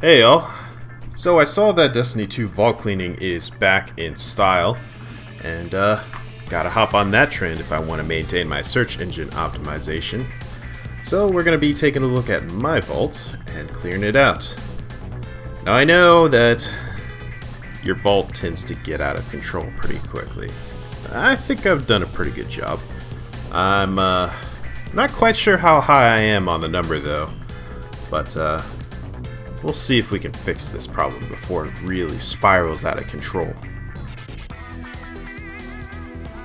Hey y'all. So I saw that Destiny 2 vault cleaning is back in style, and uh, gotta hop on that trend if I want to maintain my search engine optimization. So we're gonna be taking a look at my vault and clearing it out. Now I know that your vault tends to get out of control pretty quickly. I think I've done a pretty good job. I'm uh, not quite sure how high I am on the number though, but uh, We'll see if we can fix this problem before it really spirals out of control.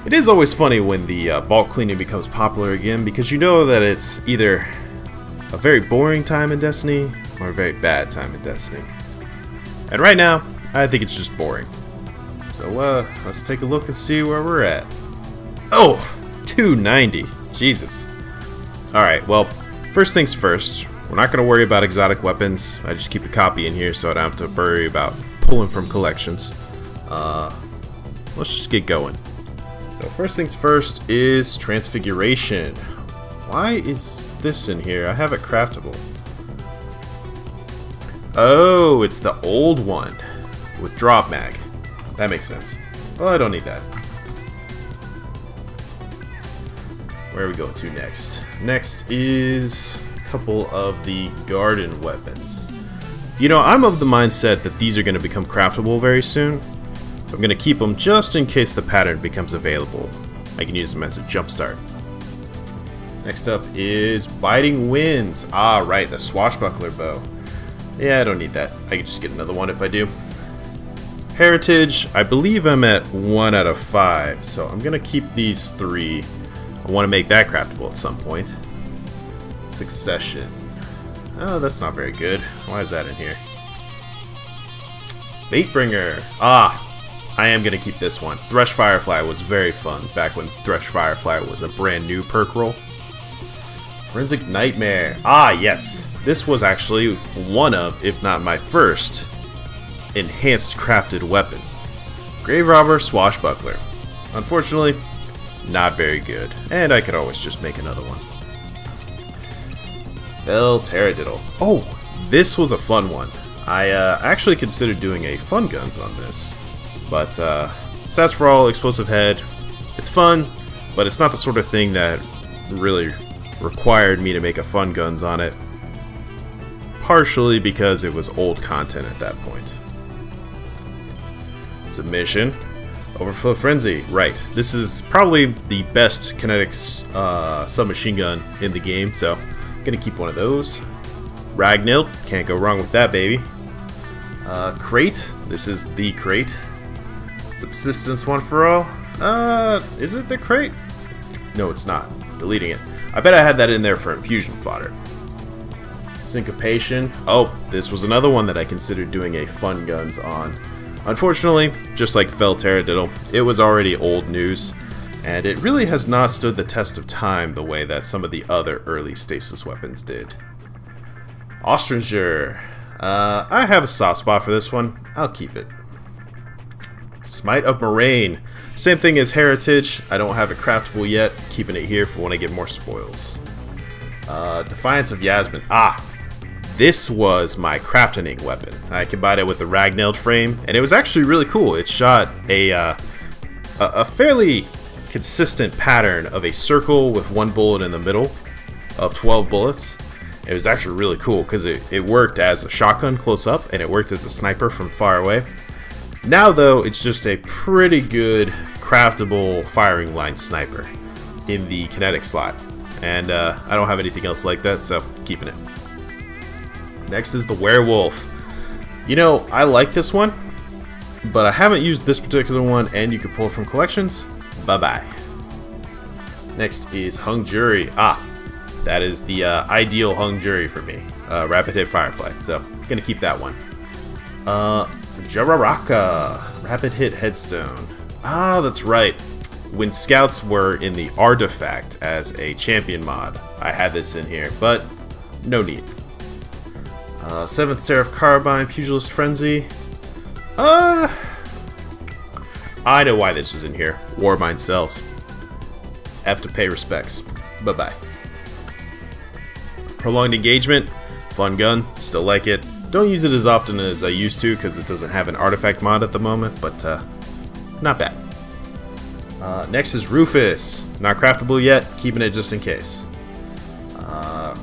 It is always funny when the uh, vault cleaning becomes popular again because you know that it's either a very boring time in Destiny or a very bad time in Destiny. And right now, I think it's just boring. So uh, let's take a look and see where we're at. Oh, 290. Jesus. Alright, well, first things first, we're not going to worry about exotic weapons. I just keep a copy in here so I don't have to worry about pulling from collections. Uh, let's just get going. So first things first is Transfiguration. Why is this in here? I have it craftable. Oh, it's the old one with drop mag. That makes sense. Well, I don't need that. Where are we going to next? Next is couple of the garden weapons. You know, I'm of the mindset that these are going to become craftable very soon. I'm going to keep them just in case the pattern becomes available. I can use them as a jumpstart. Next up is Biting Winds. Ah, right, the swashbuckler bow. Yeah, I don't need that. I can just get another one if I do. Heritage, I believe I'm at 1 out of 5, so I'm going to keep these three. I want to make that craftable at some point. Succession. Oh, that's not very good. Why is that in here? Fatebringer. Ah, I am going to keep this one. Thresh Firefly was very fun back when Thresh Firefly was a brand new perk roll. Forensic Nightmare. Ah, yes. This was actually one of, if not my first, enhanced crafted weapon. Grave Robber Swashbuckler. Unfortunately, not very good. And I could always just make another one. Fel Taradiddle. Oh, this was a fun one. I uh, actually considered doing a fun guns on this, but uh, stats for all, explosive head. It's fun, but it's not the sort of thing that really required me to make a fun guns on it. Partially because it was old content at that point. Submission. Overflow Frenzy. Right. This is probably the best kinetics uh, submachine gun in the game, so Gonna keep one of those. Ragnhild, can't go wrong with that, baby. Uh, crate, this is the crate. Subsistence one for all. Uh, is it the crate? No, it's not. Deleting it. I bet I had that in there for infusion fodder. Syncopation. Oh, this was another one that I considered doing a fun guns on. Unfortunately, just like Fel Taradiddle, it was already old news and it really has not stood the test of time the way that some of the other early stasis weapons did. Austringer. Uh, I have a soft spot for this one. I'll keep it. Smite of Merain. Same thing as Heritage. I don't have it craftable yet. Keeping it here for when I get more spoils. Uh, Defiance of Yasmin. Ah! This was my crafting weapon. I combined it with the Ragnhild frame, and it was actually really cool. It shot a, uh, a, a fairly consistent pattern of a circle with one bullet in the middle of 12 bullets. It was actually really cool because it, it worked as a shotgun close up and it worked as a sniper from far away. Now though, it's just a pretty good craftable firing line sniper in the kinetic slot. And uh, I don't have anything else like that, so keeping it. Next is the Werewolf. You know, I like this one, but I haven't used this particular one and you can pull it from collections, Bye-bye. Next is Hung Jury. Ah, that is the uh, ideal Hung Jury for me. Uh, Rapid Hit Firefly. So, gonna keep that one. Uh, Jararaka. Rapid Hit Headstone. Ah, that's right. When scouts were in the artifact as a champion mod, I had this in here, but no need. Uh, Seventh Seraph Carbine, Pugilist Frenzy. Uh, I know why this was in here. Warmind cells. Have to pay respects. Bye-bye. Prolonged engagement. Fun gun. Still like it. don't use it as often as I used to because it doesn't have an artifact mod at the moment, but uh, not bad. Uh, next is Rufus. Not craftable yet, keeping it just in case. Uh,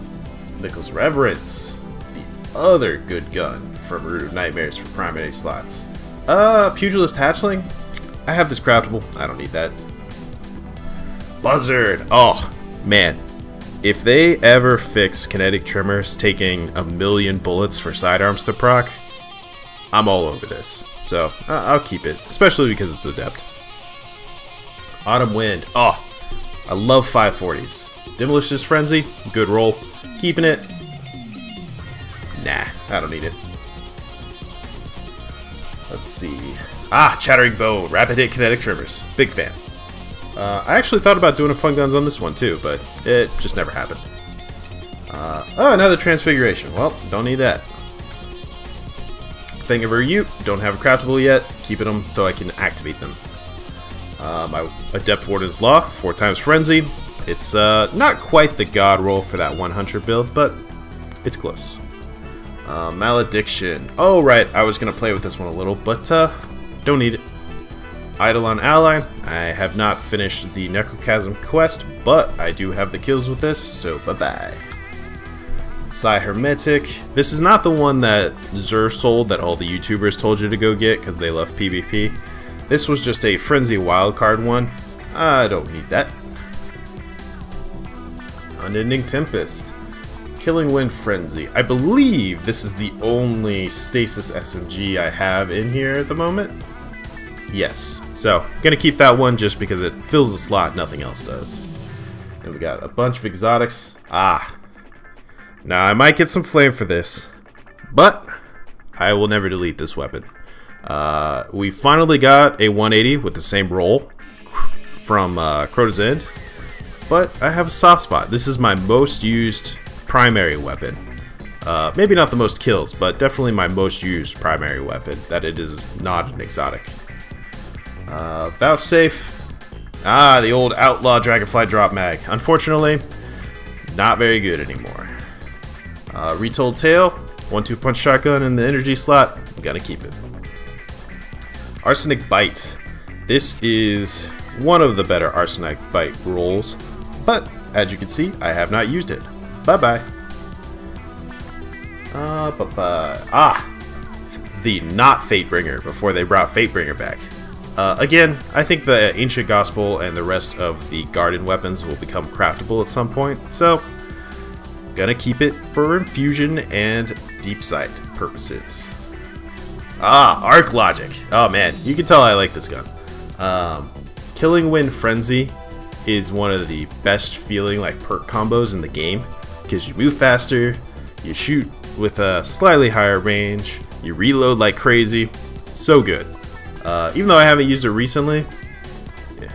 Mykel's Reverence. The other good gun from Root of Nightmares for primary slots. Uh, Pugilist Hatchling. I have this craftable. I don't need that. Buzzard. Oh, man. If they ever fix kinetic trimmers taking a million bullets for sidearms to proc, I'm all over this. So, uh, I'll keep it, especially because it's adept. Autumn Wind. Oh, I love 540s. Demolitionist Frenzy, good roll. Keeping it. Nah, I don't need it. Let's see. Ah, Chattering Bone, Rapid Hit Kinetic Trimmers. Big fan. Uh, I actually thought about doing a fun guns on this one too, but it just never happened. Uh, oh, another Transfiguration. Well, don't need that. Fang of Ir Yût, don't have a craftable yet. Keeping them so I can activate them. Uh, my Adept Warden's Law, four times Frenzy. It's uh, not quite the god roll for that 100 build, but it's close. Uh, Malediction. Oh, right, I was going to play with this one a little, but uh, don't need it. Eidolon Ally. I have not finished the Necrochasm quest, but I do have the kills with this, so bye-bye. Psi Hermetic. This is not the one that Xur sold that all the YouTubers told you to go get because they love PvP. This was just a Frenzy wildcard one. I don't need that. Unending Tempest. Killing Wind Frenzy. I believe this is the only Stasis SMG I have in here at the moment. Yes. So, gonna keep that one just because it fills the slot, nothing else does. And we got a bunch of exotics. Ah. Now, I might get some flame for this, but I will never delete this weapon. Uh, we finally got a 180 with the same roll from uh, Crota's End, but I have a soft spot. This is my most used primary weapon. Uh, maybe not the most kills, but definitely my most used primary weapon, that it is not an exotic. Uh, Vouchsafe. Ah, the old Outlaw Dragonfly Drop Mag. Unfortunately, not very good anymore. Uh, Retold Tale. One-two punch shotgun in the energy slot. i Gotta keep it. Arsenic Bite. This is one of the better Arsenic Bite rolls, but as you can see, I have not used it. Bye-bye. Uh, bye-bye. Ah! The not Fatebringer before they brought Fatebringer back. Uh, again, I think the Ancient Gospel and the rest of the Garden weapons will become craftable at some point, so gonna keep it for infusion and deep sight purposes. Ah, Arc Logic. Oh man, you can tell I like this gun. Um, Killing Wind Frenzy is one of the best feeling like perk combos in the game because you move faster, you shoot with a slightly higher range, you reload like crazy. So good. Uh, even though I haven't used it recently, yeah,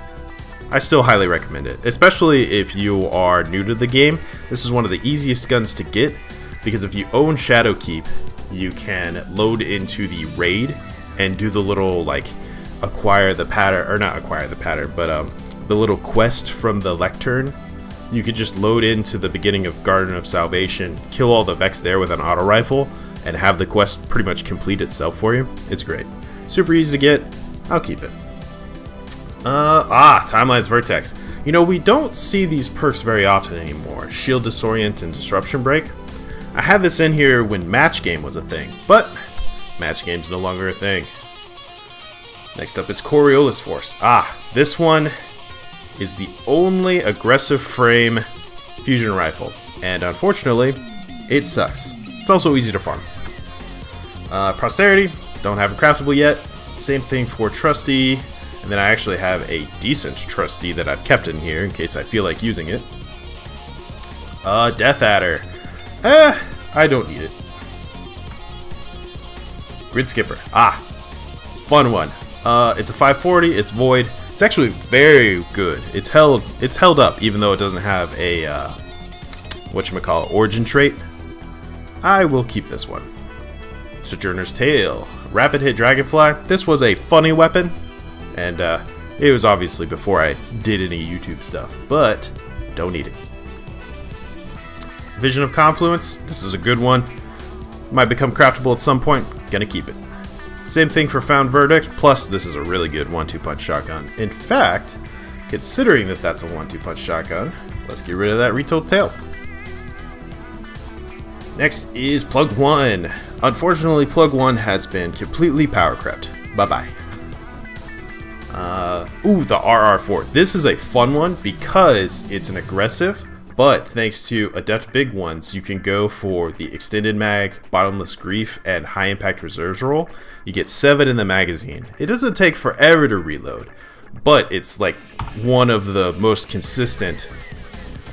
I still highly recommend it. Especially if you are new to the game, this is one of the easiest guns to get because if you own Shadowkeep, you can load into the raid and do the little like acquire the pattern or not acquire the pattern, but um, the little quest from the lectern. You could just load into the beginning of Garden of Salvation, kill all the Vex there with an auto rifle, and have the quest pretty much complete itself for you. It's great. Super easy to get. I'll keep it. Uh, ah, Timeline's Vertex. You know, we don't see these perks very often anymore. Shield Disorient and Disruption Break. I had this in here when Match Game was a thing, but Match Game's no longer a thing. Next up is Coriolis Force. Ah, this one is the only aggressive frame fusion rifle, and unfortunately, it sucks. It's also easy to farm. Uh, don't have a craftable yet. Same thing for Trusty. And then I actually have a decent Trusty that I've kept in here in case I feel like using it. Uh, Death Adder. Eh, I don't need it. Grid Skipper. Ah, fun one. Uh, it's a 540. It's void. It's actually very good. It's held. It's held up, even though it doesn't have a uh, what you call origin trait. I will keep this one. Sojourner's Tale. Rapid Hit Dragonfly. This was a funny weapon, and uh, it was obviously before I did any YouTube stuff, but don't need it. Vision of Confluence. This is a good one. Might become craftable at some point, gonna keep it. Same thing for Found Verdict, plus this is a really good 1-2 punch shotgun. In fact, considering that that's a 1-2 punch shotgun, let's get rid of that retold tale. Next is Plug 1. Unfortunately, Plug 1 has been completely power crept. Bye-bye. Uh, ooh, the RR4. This is a fun one because it's an aggressive, but thanks to Adept Big Ones, you can go for the Extended Mag, Bottomless Grief, and High Impact Reserves roll. You get 7 in the magazine. It doesn't take forever to reload, but it's like one of the most consistent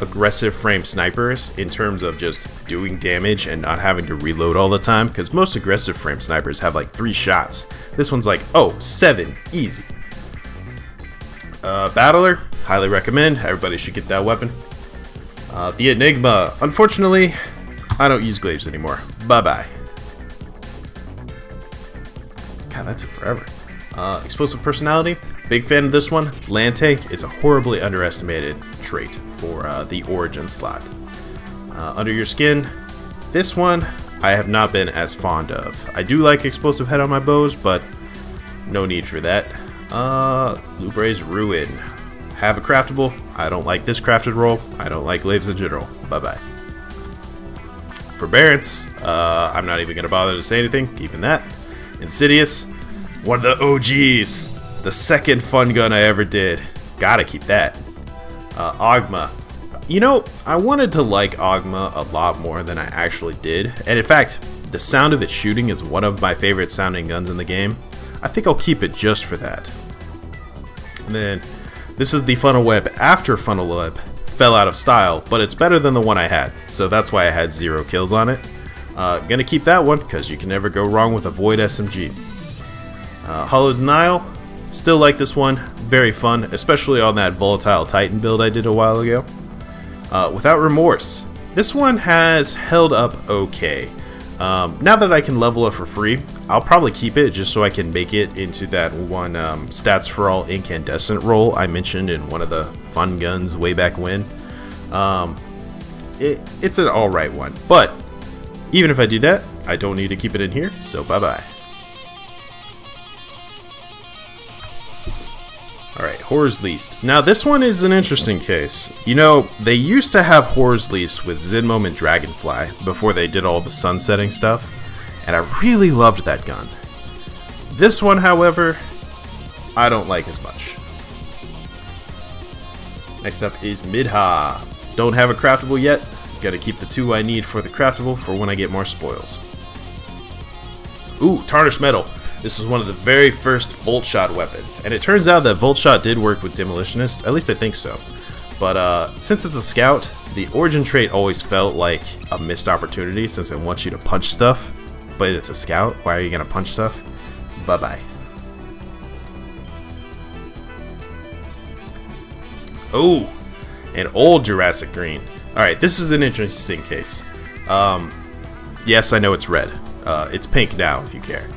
aggressive frame snipers in terms of just doing damage and not having to reload all the time because most aggressive frame snipers have like three shots. This one's like, oh, seven, easy. Uh, Battler, highly recommend. Everybody should get that weapon. Uh, the Enigma, unfortunately, I don't use glaives anymore. Bye-bye. God, that took forever. Uh, explosive personality, big fan of this one. Land tank is a horribly underestimated trait for uh, the origin slot. Uh, under your skin, this one I have not been as fond of. I do like explosive head on my bows, but no need for that. Uh, Lubrae's Ruin. Have a craftable. I don't like this crafted roll. I don't like glaives in general. Bye-bye. Forbearance. Uh, I'm not even going to bother to say anything. Keeping that. Insidious. One of the OGs. The second fun gun I ever did. Gotta keep that. Uh. You know, I wanted to like Ogma a lot more than I actually did. And in fact, the sound of it shooting is one of my favorite sounding guns in the game. I think I'll keep it just for that. And then, this is the funnel web after funnel web fell out of style, but it's better than the one I had, so that's why I had zero kills on it. Uh, gonna keep that one, because you can never go wrong with a Void SMG. Uh, Hollow Denial, still like this one, very fun, especially on that Volatile Titan build I did a while ago. Uh, Without Remorse, this one has held up okay. Um, now that I can level up for free, I'll probably keep it just so I can make it into that one um, stats for all incandescent roll I mentioned in one of the fun guns way back when. Um, it, it's an alright one, but even if I do that, I don't need to keep it in here, so bye bye. Alright, Horror's Least. Now this one is an interesting case. You know, they used to have Horror's Least with Zen Moment Dragonfly before they did all the sunsetting stuff, and I really loved that gun. This one, however, I don't like as much. Next up is Midha. Don't have a craftable yet. Gotta keep the two I need for the craftable for when I get more spoils. Ooh, Tarnished Mettle. This was one of the very first Volt Shot weapons, and it turns out that Volt Shot did work with Demolitionist, at least I think so. But uh, since it's a scout, the origin trait always felt like a missed opportunity since it wants you to punch stuff, but it's a scout, why are you gonna punch stuff? Bye bye. Oh, an old Jurassic Green. Alright, this is an interesting case. Um, yes, I know it's red. Uh, it's pink now, if you care.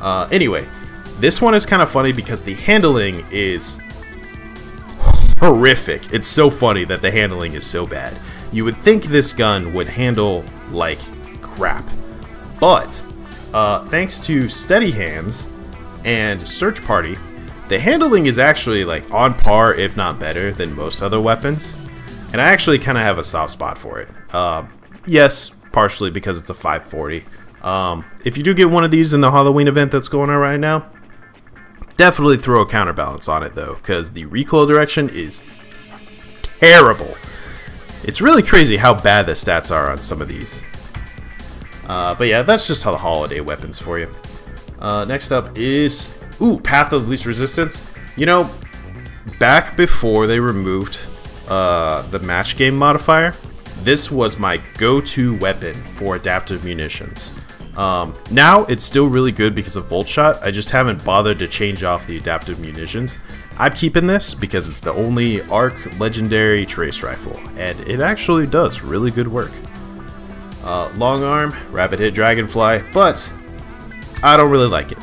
Uh, anyway, this one is kind of funny because the handling is horrific. It's so funny that the handling is so bad. You would think this gun would handle like crap. But, uh, thanks to Steady Hands and Search Party, the handling is actually like on par, if not better, than most other weapons. And I actually kind of have a soft spot for it. Uh, yes, partially because it's a 540. Um, if you do get one of these in the Halloween event that's going on right now, definitely throw a counterbalance on it though, because the recoil direction is terrible. It's really crazy how bad the stats are on some of these. Uh, but yeah, that's just how the holiday weapons for you. Uh, next up is, ooh, Path of Least Resistance. You know, back before they removed uh, the match game modifier, this was my go-to weapon for adaptive munitions. Um, now it's still really good because of Volt Shot. I just haven't bothered to change off the adaptive munitions. I'm keeping this because it's the only ARC legendary trace rifle, and it actually does really good work. Uh, long arm, rapid hit dragonfly, but I don't really like it.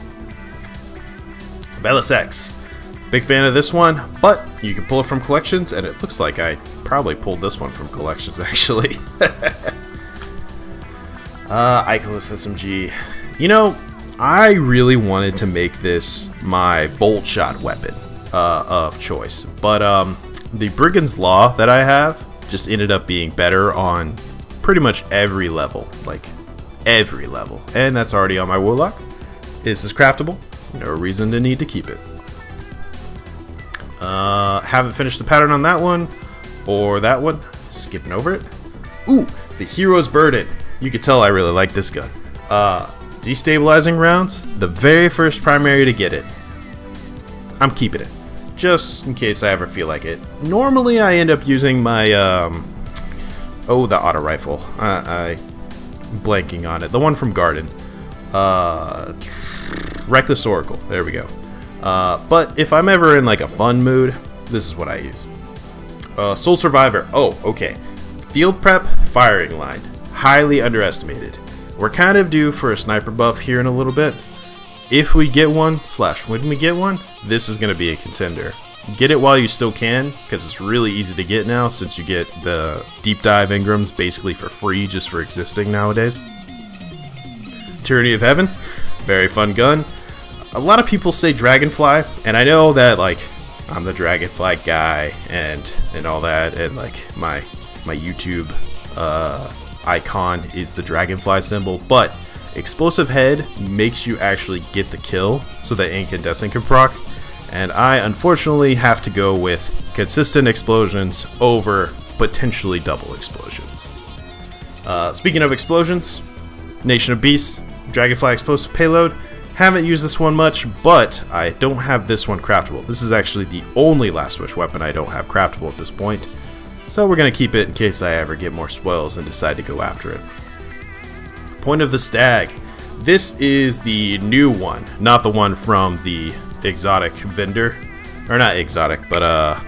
Veles-X. Big fan of this one, but you can pull it from collections, and it looks like I probably pulled this one from collections actually. Uh, Ikelos SMG. You know, I really wanted to make this my Volt Shot weapon uh, of choice, but um, the Brigand's Law that I have just ended up being better on pretty much every level, like every level, and that's already on my Warlock. This is craftable, no reason to need to keep it. Uh, haven't finished the pattern on that one, or that one, skipping over it. Ooh, the Hero's Burden. You could tell I really like this gun. Uh, destabilizing rounds, the very first primary to get it. I'm keeping it, just in case I ever feel like it. Normally I end up using my, um, oh, the auto rifle. I, I blanking on it. The one from Garden. Uh, Reckless Oracle. There we go. Uh, but if I'm ever in like a fun mood, this is what I use. Uh, Sole Survivor. Oh, okay. Field Prep Firing Line. Highly underestimated. We're kind of due for a sniper buff here in a little bit. If we get one, slash when we get one, this is going to be a contender. Get it while you still can, because it's really easy to get now since you get the deep dive engrams basically for free just for existing nowadays. Tyranny of Heaven, very fun gun. A lot of people say Dragonfly, and I know that like I'm the Dragonfly guy and and all that, and like my my YouTube uh, icon is the Dragonfly symbol, but Explosive Head makes you actually get the kill so that Incandescent can proc, and I unfortunately have to go with consistent explosions over potentially double explosions. Uh, speaking of explosions, Nation of Beasts, Dragonfly Explosive Payload. Haven't used this one much, but I don't have this one craftable. This is actually the only Last Wish weapon I don't have craftable at this point. So we're going to keep it in case I ever get more spoils and decide to go after it. Point of the Stag. This is the new one, not the one from the exotic vendor. Or not exotic, but uh,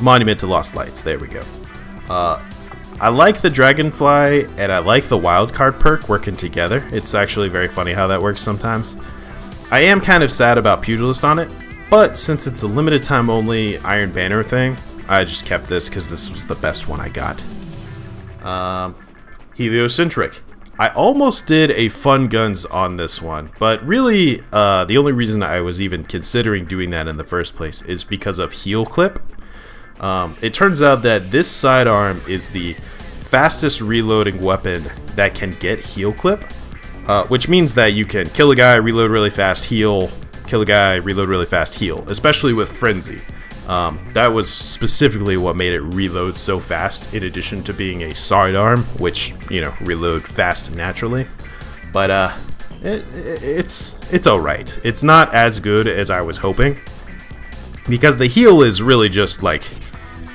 Monument to Lost Lights. There we go. Uh, I like the Dragonfly and I like the Wildcard perk working together. It's actually very funny how that works sometimes. I am kind of sad about Pugilist on it, but since it's a limited time only Iron Banner thing, I just kept this because this was the best one I got. Um, Heliocentric. I almost did a fun guns on this one, but really uh, the only reason I was even considering doing that in the first place is because of Heal Clip. Um, it turns out that this sidearm is the fastest reloading weapon that can get Heal Clip, uh, which means that you can kill a guy, reload really fast, heal, kill a guy, reload really fast, heal, especially with Frenzy. Um, that was specifically what made it reload so fast, in addition to being a sidearm, which, you know, reload fast naturally. But, uh, it, it's, it's alright. It's not as good as I was hoping. Because the heal is really just like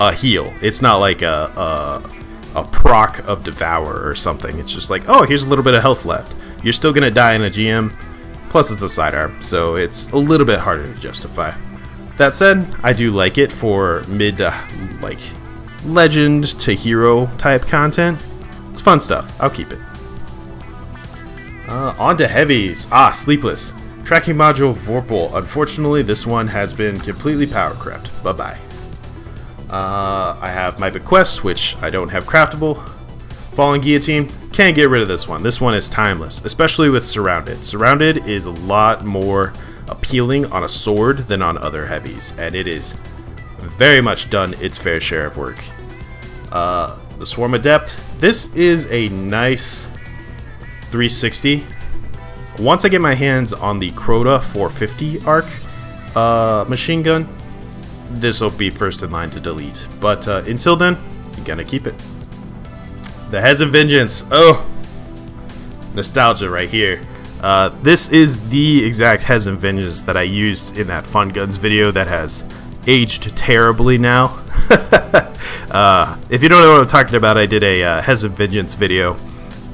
a heal. It's not like a, a, a proc of Devour or something. It's just like, oh, here's a little bit of health left. You're still going to die in a GM. Plus, it's a sidearm, so it's a little bit harder to justify. That said, I do like it for mid, uh, like, legend to hero type content. It's fun stuff. I'll keep it. Uh, on to heavies. Ah, Sleepless. Tracking module Vorpal. Unfortunately, this one has been completely power crept. Bye-bye. Uh, I have my bequest, which I don't have craftable. Falling Guillotine. Can't get rid of this one. This one is timeless, especially with Surrounded. Surrounded is a lot more appealing on a sword than on other heavies, and it is very much done its fair share of work. Uh, the Swarm Adept, this is a nice 360. Once I get my hands on the Crota 450 arc uh, machine gun, this will be first in line to delete. But uh, until then, you're gonna keep it. The Hezen Vengeance. Oh, nostalgia right here. Uh, this is the exact Hezen Vengeance that I used in that Fun Guns video that has aged terribly now. uh, if you don't know what I'm talking about, I did a uh, Hezen Vengeance video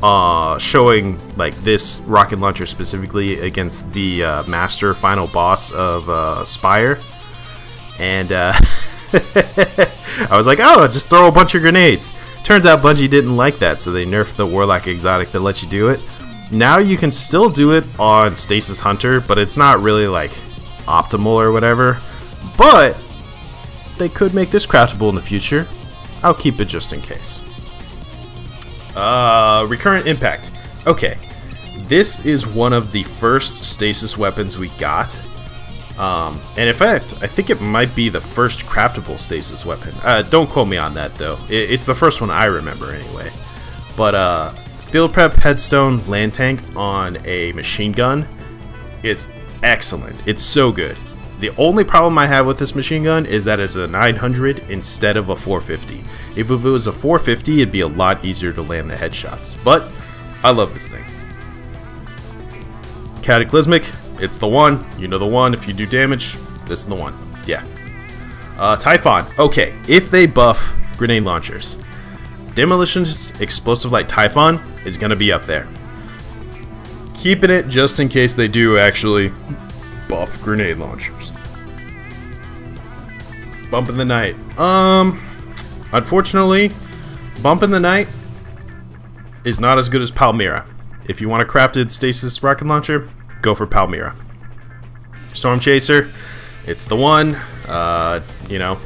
uh, showing like this rocket launcher specifically against the uh, master final boss of uh, Spire. And uh, I was like, oh, just throw a bunch of grenades. Turns out Bungie didn't like that, so they nerfed the Warlock exotic that lets you do it. Now you can still do it on Stasis Hunter, but it's not really like optimal or whatever. But they could make this craftable in the future. I'll keep it just in case. Uh, recurrent impact. Okay, this is one of the first stasis weapons we got. Um, and in fact, I think it might be the first craftable stasis weapon. Uh, don't quote me on that though. It, it's the first one I remember anyway. But uh, field prep headstone land tank on a machine gun is excellent. It's so good. The only problem I have with this machine gun is that it's a 900 instead of a 450. If it was a 450, it'd be a lot easier to land the headshots. But I love this thing. Cataclysmic, it's the one. You know the one. If you do damage, this is the one. Yeah. Uh, Typhon. Okay, if they buff grenade launchers, Demolition's Explosive Light Typhon is going to be up there. Keeping it just in case they do actually buff grenade launchers. Bump in the Night. Um, unfortunately, Bump in the Night is not as good as Palmyra. If you want a crafted stasis rocket launcher, go for Palmyra. Storm Chaser, it's the one. Uh, you know,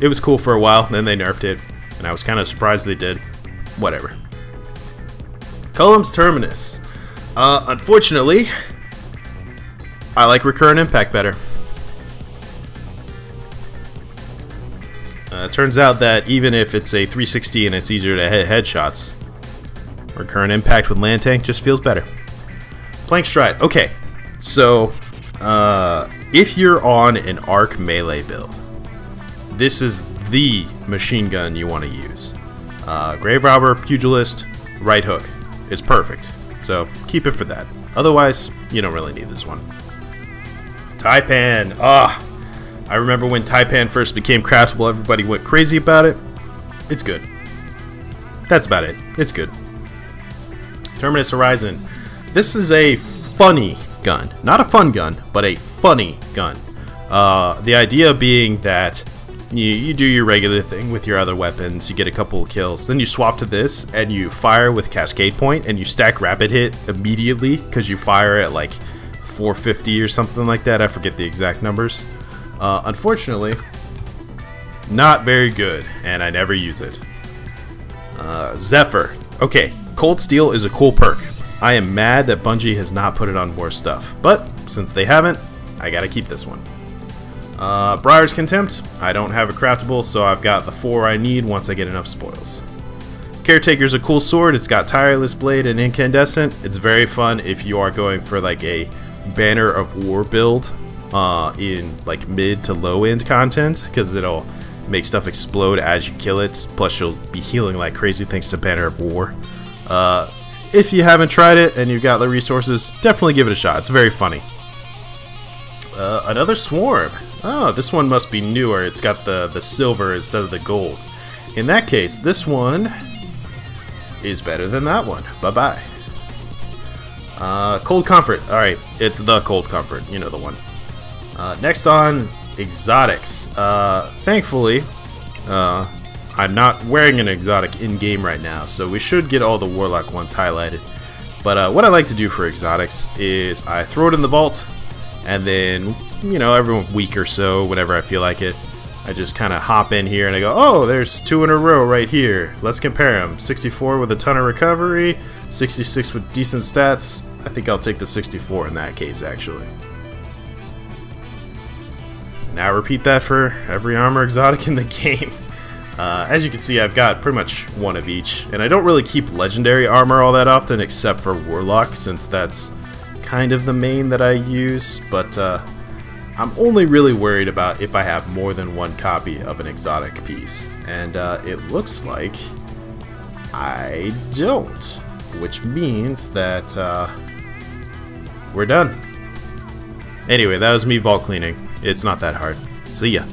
it was cool for a while, then they nerfed it, and I was kind of surprised they did. Whatever. Qullim's Terminus. Uh, unfortunately, I like Recurrent Impact better. Uh, turns out that even if it's a 360 and it's easier to hit headshots, Recurrent Impact with Land Tank just feels better. Plank Stride. Okay, so uh, if you're on an arc melee build, this is the machine gun you want to use. Uh, Grave Robber, Pugilist, Right Hook. It's perfect. So keep it for that. Otherwise, you don't really need this one. Taipan. Ah, I remember when Taipan first became craftable, everybody went crazy about it. It's good. That's about it. It's good. Terminus Horizon. This is a funny gun. Not a fun gun, but a funny gun. Uh, the idea being that you, you do your regular thing with your other weapons, you get a couple of kills, then you swap to this and you fire with Cascade Point and you stack Rapid Hit immediately because you fire at like 450 or something like that. I forget the exact numbers. Uh, unfortunately, not very good, and I never use it. Uh, Zephyr. Okay, Cold Steel is a cool perk. I am mad that Bungie has not put it on more stuff, but since they haven't, I gotta keep this one. Uh, Briar's Contempt, I don't have a craftable, so I've got the four I need once I get enough spoils. Caretaker's a cool sword, it's got Tireless Blade and Incandescent. It's very fun if you are going for like a Banner of War build uh, in like mid to low end content, because it'll make stuff explode as you kill it, plus you'll be healing like crazy thanks to Banner of War. Uh, if you haven't tried it and you've got the resources, definitely give it a shot. It's very funny. Uh, another swarm. Oh, this one must be newer. It's got the, the silver instead of the gold. In that case, this one is better than that one. Bye-bye. Uh, cold Comfort. Alright, it's the Cold Comfort. You know the one. Uh, next on, Exotics. Uh, thankfully, uh, I'm not wearing an exotic in-game right now, so we should get all the Warlock ones highlighted. But uh, what I like to do for exotics is I throw it in the vault, and then, you know, every week or so, whenever I feel like it, I just kind of hop in here and I go, oh, there's two in a row right here. Let's compare them. 64 with a ton of recovery, 66 with decent stats. I think I'll take the 64 in that case, actually. Now repeat that for every armor exotic in the game. Uh, as you can see, I've got pretty much one of each, and I don't really keep legendary armor all that often, except for Warlock, since that's kind of the main that I use, but uh, I'm only really worried about if I have more than one copy of an exotic piece, and uh, it looks like I don't, which means that uh, we're done. Anyway, that was me vault cleaning. It's not that hard. See ya.